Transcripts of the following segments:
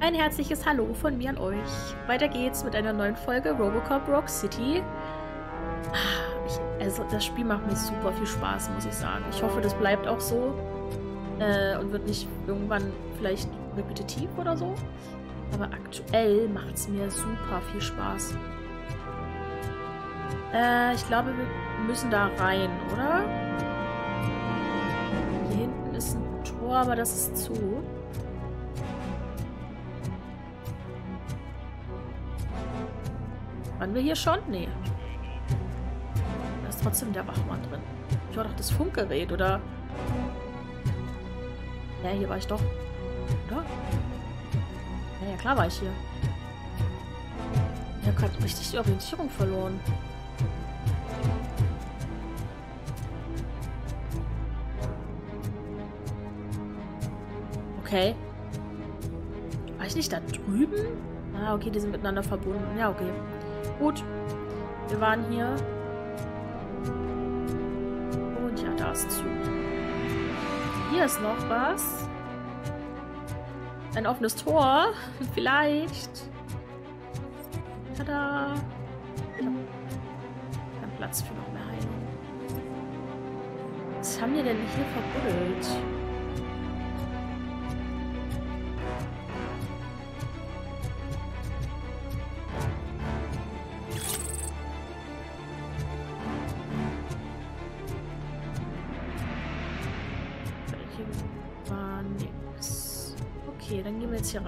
Ein herzliches Hallo von mir an euch. Weiter geht's mit einer neuen Folge Robocop Rock City. Ich, also das Spiel macht mir super viel Spaß, muss ich sagen. Ich hoffe, das bleibt auch so äh, und wird nicht irgendwann vielleicht repetitiv oder so. Aber aktuell macht es mir super viel Spaß. Äh, ich glaube, wir müssen da rein, oder? Hier hinten ist ein Tor, aber das ist zu. Waren wir hier schon? Nee. Da ist trotzdem der Wachmann drin. Ich war doch das Funkgerät, oder? Ja, hier war ich doch. Oder? Ja, ja, klar war ich hier. Ich habe gerade richtig die Orientierung verloren. Okay. War ich nicht da drüben? Ah, okay, die sind miteinander verbunden. Ja, okay. Gut. Wir waren hier. Und ja, da ist zu. Hier ist noch was. Ein offenes Tor. Vielleicht. Tada. Keinen Platz für noch mehr Heilung. Was haben wir denn hier verbuddelt?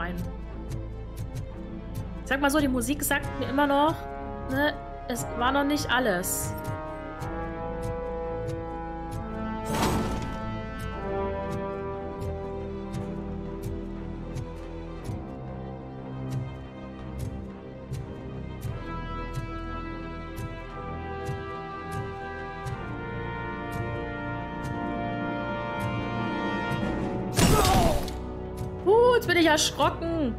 Rein. Sag mal so, die Musik sagt mir immer noch, ne, es war noch nicht alles. Erschrocken.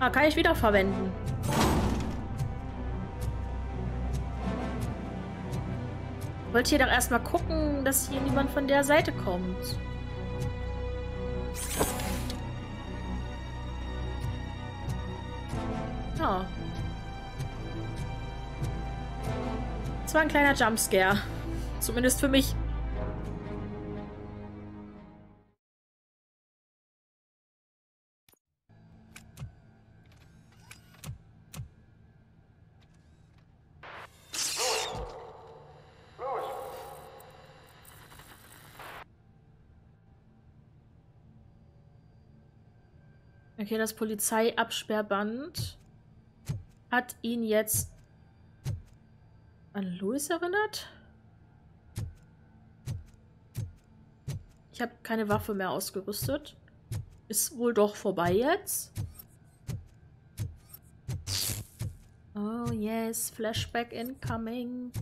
Ah, kann ich wieder verwenden. Wollte hier doch erstmal gucken, dass hier niemand von der Seite kommt. Ja. Das war ein kleiner Jumpscare. Zumindest für mich. Okay, das Polizeiabsperrband hat ihn jetzt an Louis erinnert. Ich habe keine Waffe mehr ausgerüstet. Ist wohl doch vorbei jetzt. Oh yes, Flashback incoming.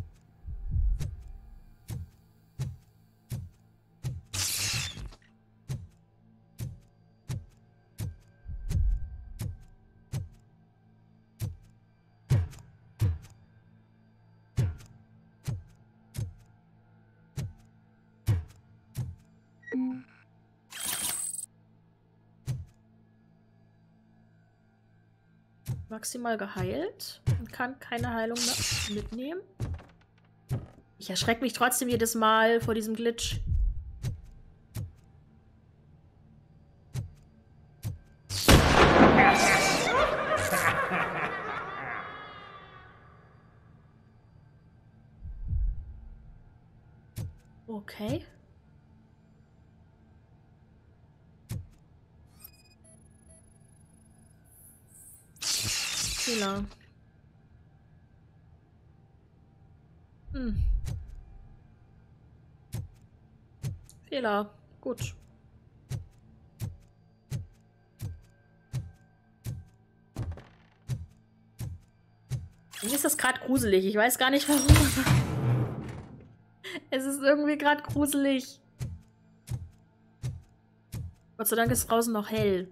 Maximal geheilt und kann keine Heilung mehr mitnehmen. Ich erschrecke mich trotzdem jedes Mal vor diesem Glitch. Fehler. Hm. Fehler. Gut. Mir ist das gerade gruselig. Ich weiß gar nicht warum. es ist irgendwie gerade gruselig. Gott sei Dank ist draußen noch hell.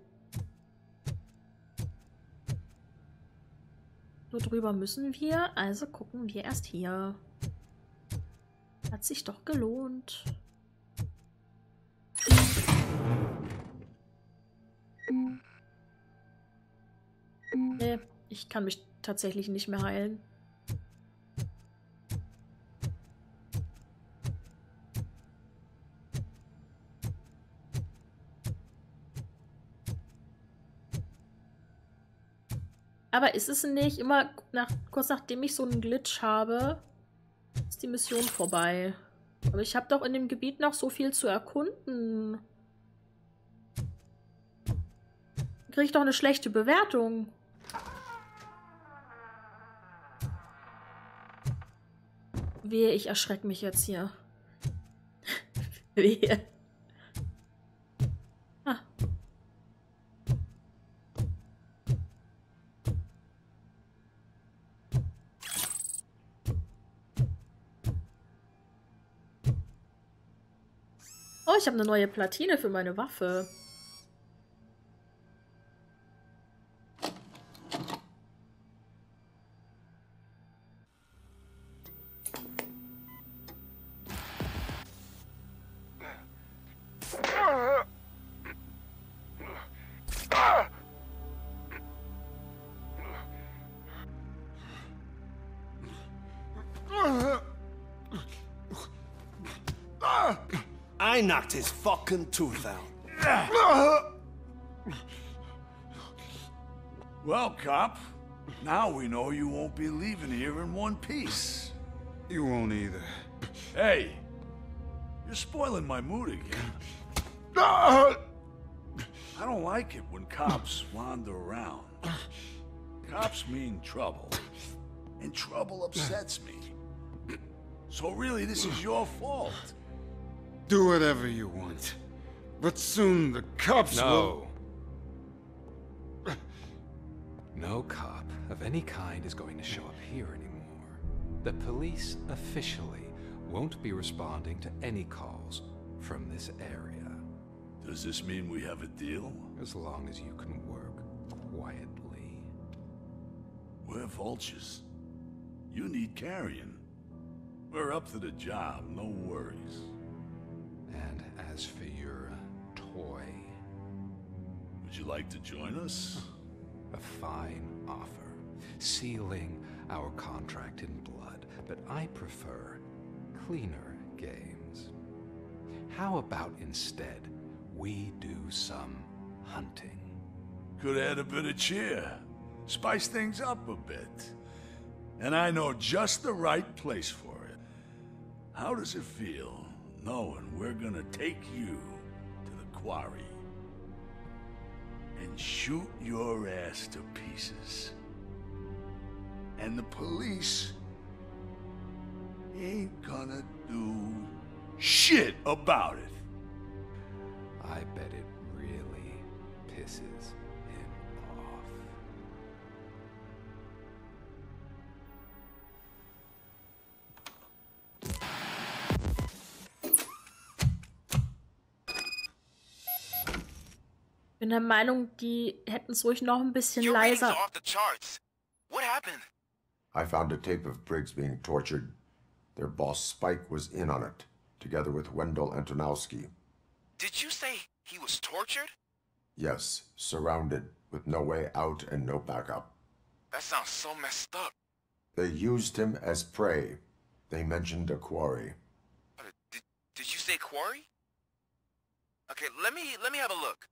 Drüber müssen wir, also gucken wir erst hier. Hat sich doch gelohnt. Nee, ich kann mich tatsächlich nicht mehr heilen. Aber ist es nicht immer nach, kurz nachdem ich so einen Glitch habe, ist die Mission vorbei? Aber ich habe doch in dem Gebiet noch so viel zu erkunden. Kriege ich doch eine schlechte Bewertung. Wehe, ich erschrecke mich jetzt hier. Wehe. Ich habe eine neue Platine für meine Waffe. I knocked his fucking tooth out. Well, cop, now we know you won't be leaving here in one piece. You won't either. Hey, you're spoiling my mood again. I don't like it when cops wander around. Cops mean trouble, and trouble upsets me. So really, this is your fault. Do whatever you want. But soon the cops No. No cop of any kind is going to show up here anymore. The police officially won't be responding to any calls from this area. Does this mean we have a deal? As long as you can work quietly. We're vultures. You need carrion. We're up to the job, no worries. And as for your toy, Would you like to join us? a fine offer, sealing our contract in blood, but I prefer cleaner games. How about instead we do some hunting? Could add a bit of cheer. Spice things up a bit. And I know just the right place for it. How does it feel knowing we're gonna take you to the quarry and shoot your ass to pieces? And the police ain't gonna do shit about it. I bet it really pisses Bin der Meinung, die hätten es ruhig noch ein bisschen Your ratings leiser. off the charts. What happened? I found a tape of Briggs being tortured. Their boss Spike was in on it, together with Wendell Antonowski. Did you say he was tortured? Yes, surrounded, with no way out and no backup. That sounds so messed up. They used him as prey. They mentioned a quarry. Uh, Did, did you say quarry? Okay, let me let me have a look.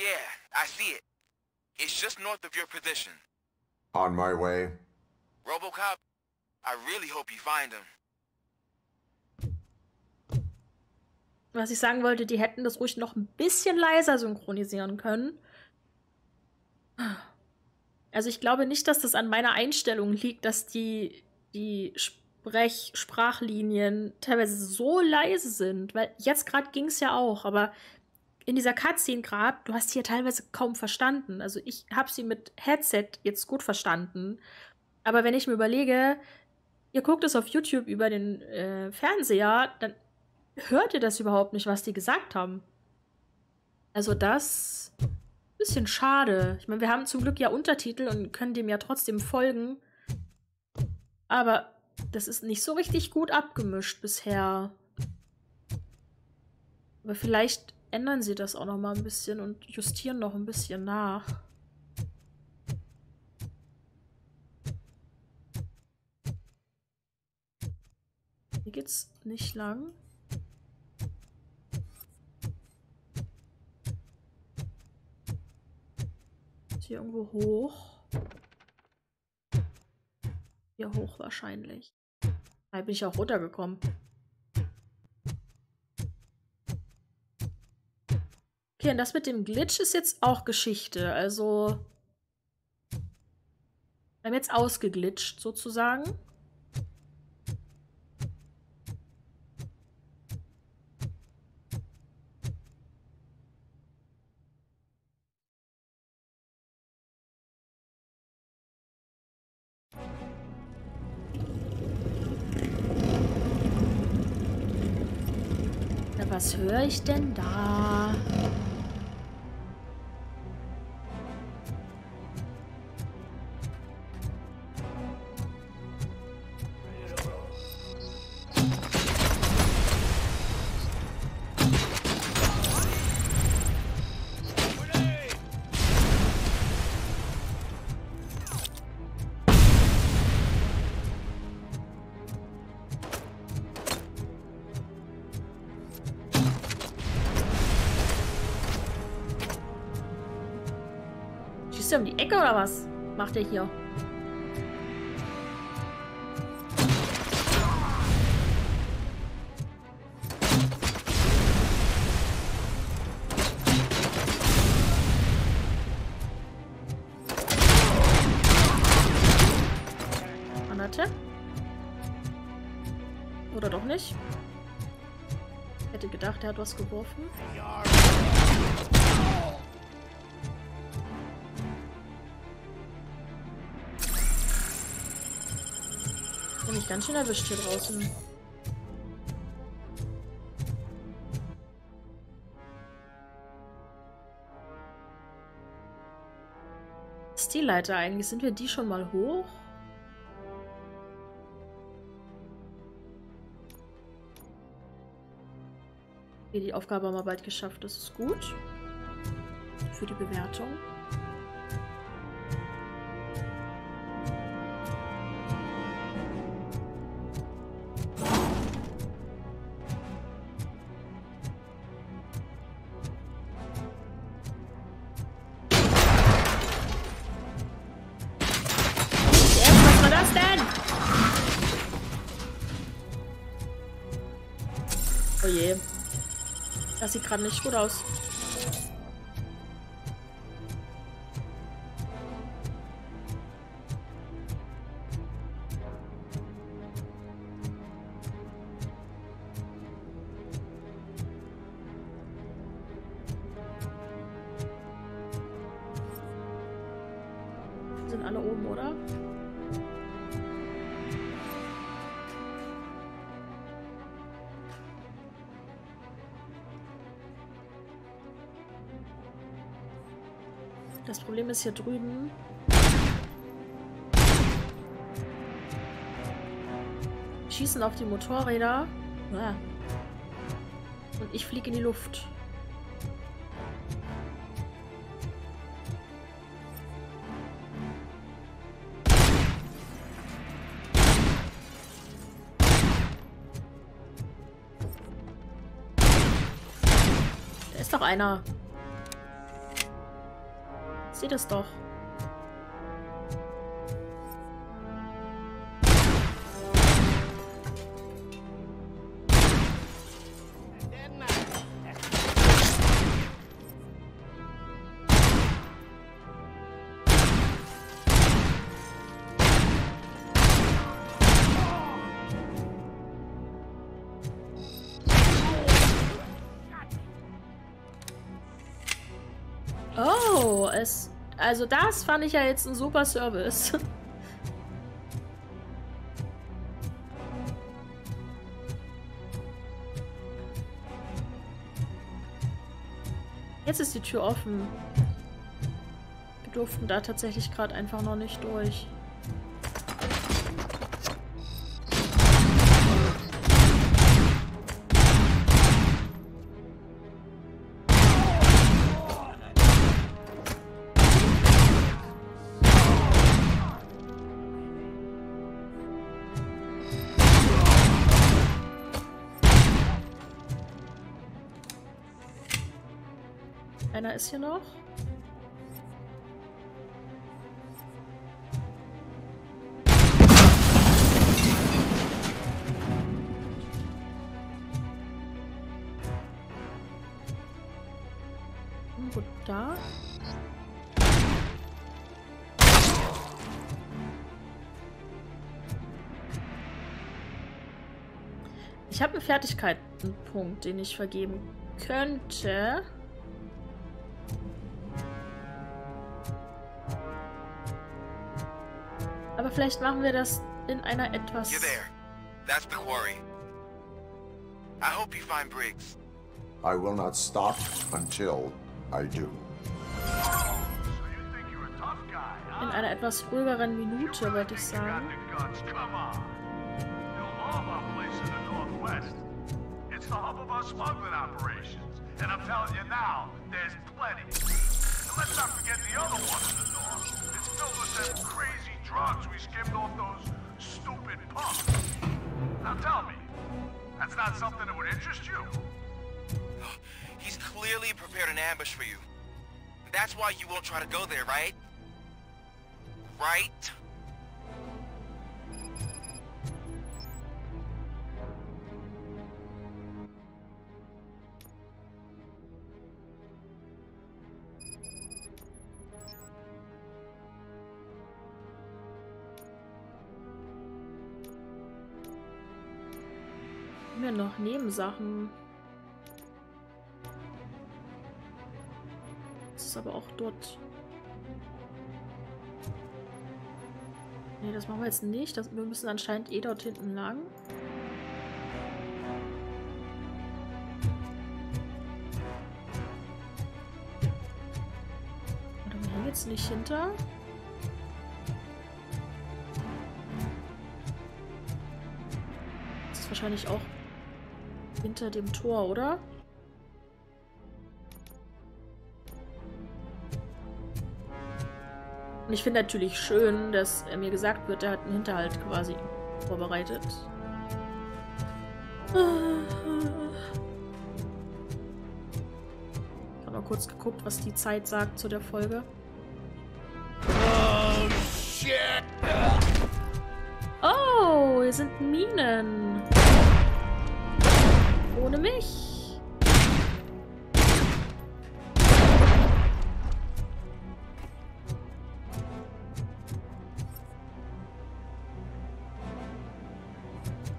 Yeah, I see it. It's just north of your position. On my way, RoboCop, I really hope you find him. Was ich sagen wollte, die hätten das ruhig noch ein bisschen leiser synchronisieren können. Also ich glaube nicht, dass das an meiner Einstellung liegt, dass die, die Sprech Sprachlinien teilweise so leise sind. Weil jetzt gerade ging es ja auch, aber in dieser Cutscene gerade, du hast sie ja teilweise kaum verstanden. Also ich habe sie mit Headset jetzt gut verstanden. Aber wenn ich mir überlege, ihr guckt es auf YouTube über den äh, Fernseher, dann hört ihr das überhaupt nicht, was die gesagt haben. Also das bisschen schade. Ich meine, wir haben zum Glück ja Untertitel und können dem ja trotzdem folgen. Aber das ist nicht so richtig gut abgemischt bisher. Aber vielleicht ändern sie das auch noch mal ein bisschen und justieren noch ein bisschen nach. Hier geht's nicht lang. Ist hier irgendwo hoch. Hier hoch wahrscheinlich. Da bin ich auch runtergekommen. Okay, und das mit dem Glitch ist jetzt auch Geschichte. Also. Wir haben jetzt ausgeglitscht, sozusagen. Was höre ich denn da? Oder was? Macht er hier? Warte. Oder doch nicht? Hätte gedacht, er hat was geworfen. Ganz schön erwischt hier draußen. Ist die Leiter eigentlich? Sind wir die schon mal hoch? Okay, die Aufgabe haben wir bald geschafft. Das ist gut. Für die Bewertung. Sieht gerade nicht gut aus. Das Problem ist hier drüben. Schießen auf die Motorräder. Und ich fliege in die Luft. Da ist doch einer. Sehe das doch. Es. Also das fand ich ja jetzt ein super Service. Jetzt ist die Tür offen. Wir durften da tatsächlich gerade einfach noch nicht durch. Ist hier noch. Hm, Gut, da. Ich habe einen Fertigkeitenpunkt, den ich vergeben könnte. Aber vielleicht machen wir das in einer etwas... You're there. That's the quarry. I hope you find Briggs. I will not stop until I do. In einer etwas ruhigeren Minute, würde ich sagen. Let's not forget the other one in the north. It's filled with them crazy drugs we skimmed off those stupid punks. Now tell me, that's not something that would interest you? He's clearly prepared an ambush for you. That's why you won't try to go there, right? Right? Noch Nebensachen? Das ist aber auch dort. Nee, das machen wir jetzt nicht. Das, wir müssen anscheinend eh dort hinten lang. Oder hängen jetzt nicht hinter. Das ist wahrscheinlich auch hinter dem Tor, oder? Und ich finde natürlich schön, dass mir gesagt wird, er hat einen Hinterhalt quasi vorbereitet. Ich habe mal kurz geguckt, was die Zeit sagt zu der Folge. Oh, shit! Oh, hier sind Minen. Ohne mich.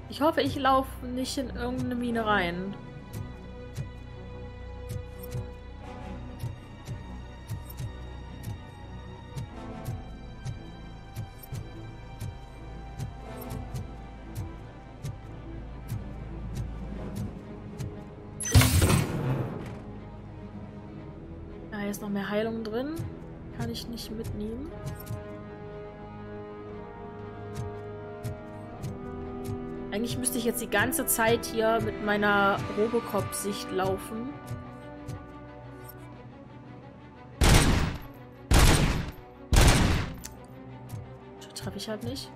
Ich hoffe, ich laufe nicht in irgendeine Mine rein. Mehr Heilung drin. Kann ich nicht mitnehmen. Eigentlich müsste ich jetzt die ganze Zeit hier mit meiner Robocop-Sicht laufen. Treffe ich halt nicht.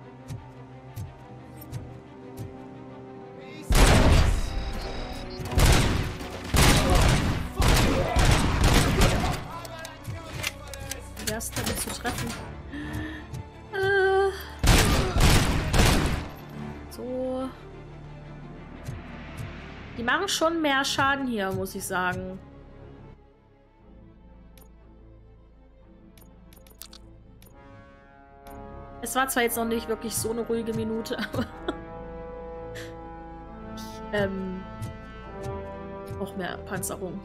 Ist damit zu treffen? Äh. So. Die machen schon mehr Schaden hier, muss ich sagen. Es war zwar jetzt noch nicht wirklich so eine ruhige Minute, aber ähm, auch mehr Panzerung.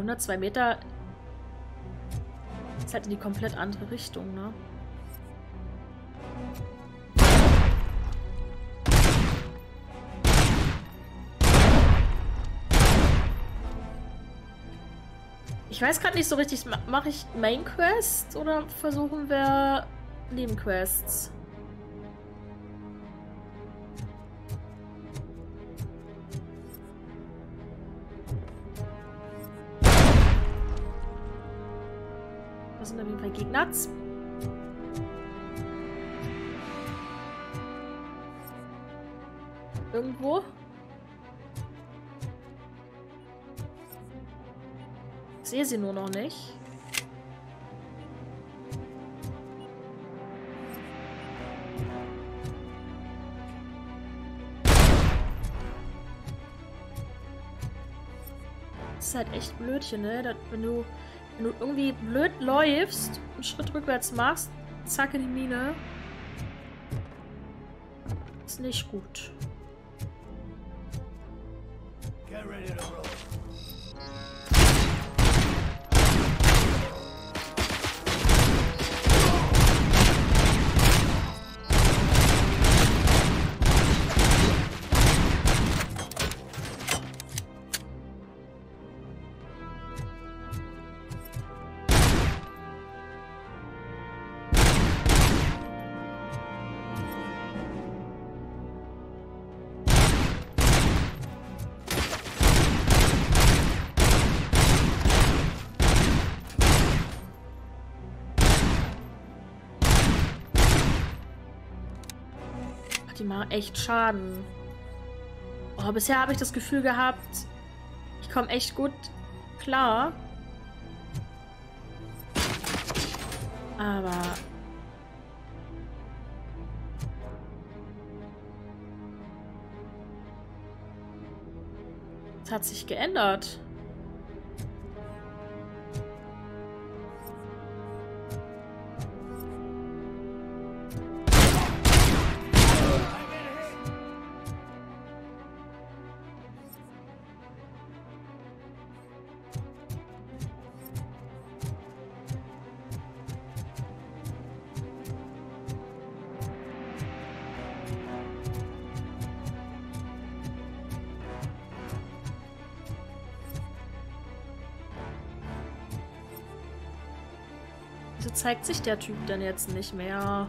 102 Meter ist halt in die komplett andere Richtung, ne? Ich weiß gerade nicht so richtig, ma- mache ich Main Quest oder versuchen wir Nebenquests? Gegner. Irgendwo. Sehe sie nur noch nicht. Das ist halt echt Blödchen, ne? Das, wenn, du, wenn du irgendwie blöd läufst, einen Schritt rückwärts machst, zacke die Mine. Ist nicht gut. Die machen echt Schaden. Oh, bisher habe ich das Gefühl gehabt, ich komme echt gut klar. Aber... Es hat sich geändert. Zeigt sich der Typ denn jetzt nicht mehr?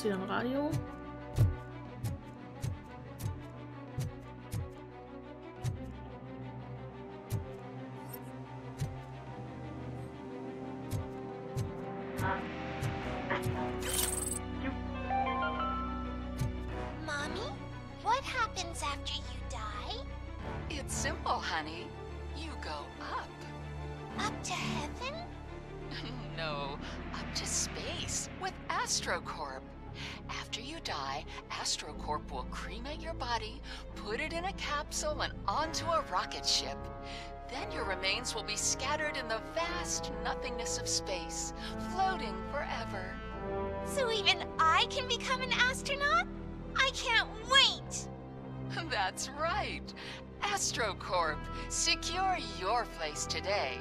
Ist wieder ein Radio. Mommy, what happens after you die? It's simple, honey. You go up. Up to heaven? no, up to space with AstroCorp. After you die, AstroCorp will cremate your body, put it in a capsule, and onto a rocket ship. Then your remains will be scattered in the vast nothingness of space, floating forever. So even I can become an astronaut? I can't wait! That's right. AstroCorp. Secure your place today.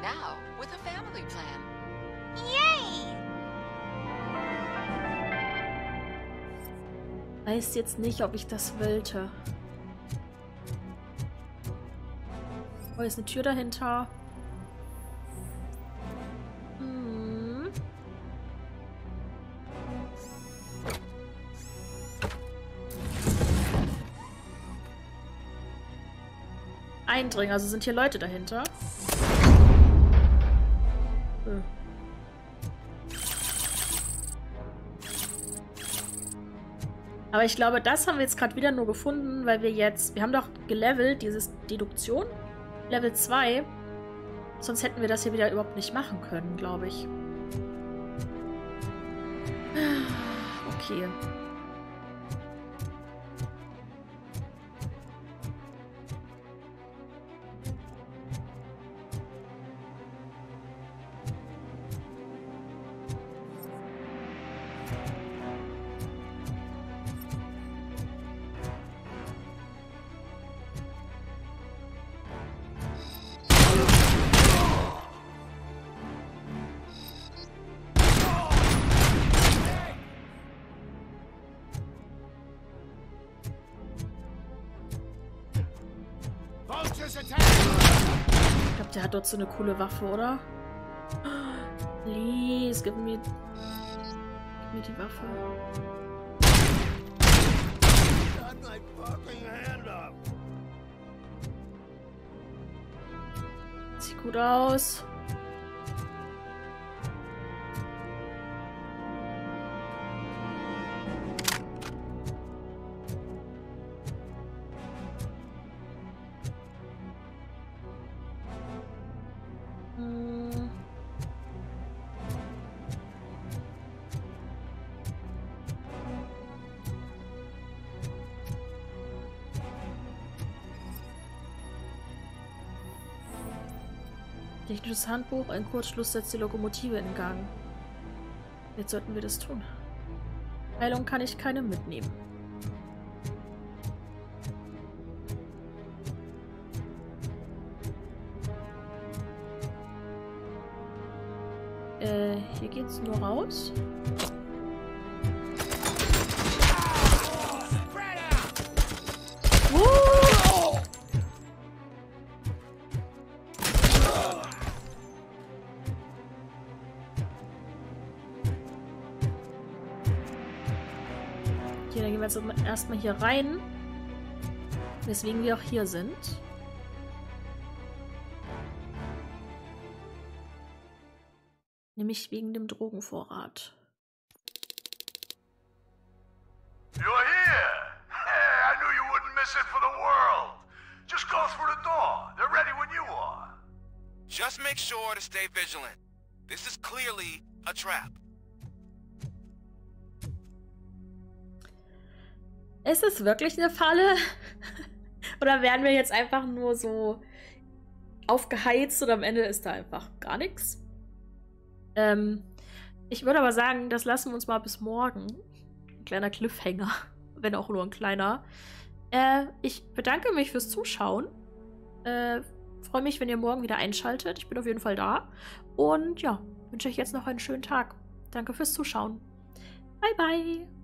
Now with a family plan. Yay! Weiß jetzt nicht, ob ich das wollte. Oh, ist eine Tür dahinter. Hm. Eindringen. Also sind hier Leute dahinter. Aber ich glaube, das haben wir jetzt gerade wieder nur gefunden, weil wir jetzt... Wir haben doch gelevelt, dieses Deduktion. Level 2. Sonst hätten wir das hier wieder überhaupt nicht machen können, glaube ich. Okay. Der hat dort so eine coole Waffe, oder? Please, gib mir... Gib mir die Waffe. Sieht gut aus. Technisches Handbuch, ein Kurzschluss setzt die Lokomotive in Gang. Jetzt sollten wir das tun. Heilung kann ich keine mitnehmen. Äh, hier geht's nur raus. Jetzt erstmal hier rein. Weswegen wir auch hier sind. Nämlich wegen dem Drogenvorrat. You're here! Hey, I knew you wouldn't miss it for the world. Just go through the door. They're ready when you are. Just make sure to stay vigilant. This is clearly a trap. Ist es wirklich eine Falle? Oder werden wir jetzt einfach nur so aufgeheizt und am Ende ist da einfach gar nichts? Ähm, ich würde aber sagen, das lassen wir uns mal bis morgen. Ein kleiner Cliffhanger, wenn auch nur ein kleiner. Äh, ich bedanke mich fürs Zuschauen. Äh, freue mich, wenn ihr morgen wieder einschaltet. Ich bin auf jeden Fall da. Und ja, wünsche euch jetzt noch einen schönen Tag. Danke fürs Zuschauen. Bye, bye.